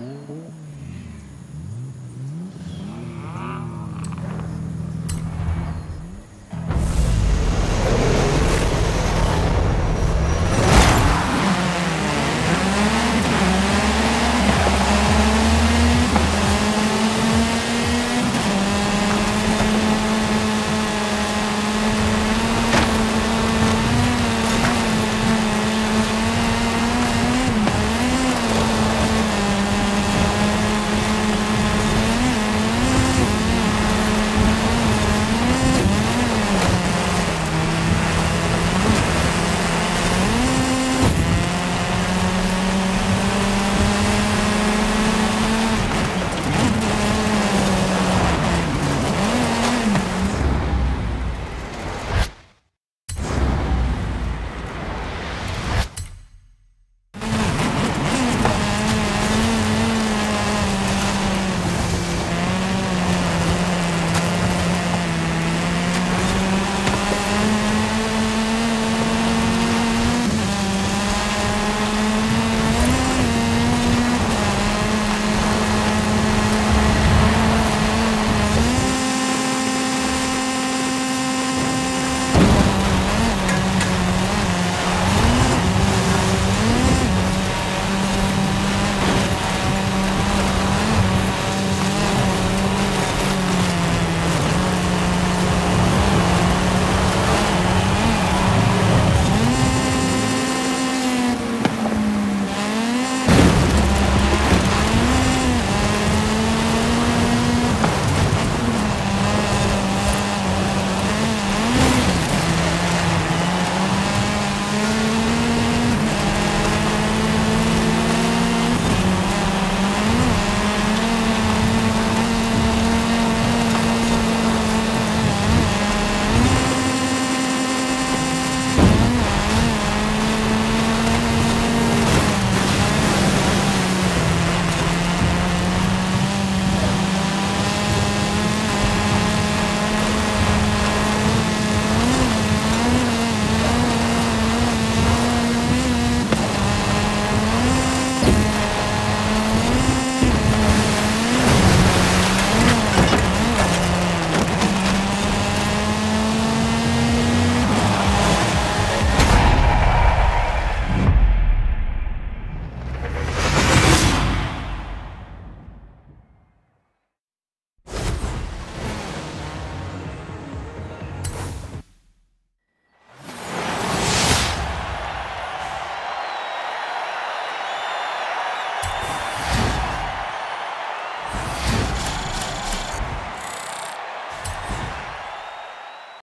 Mm-hmm.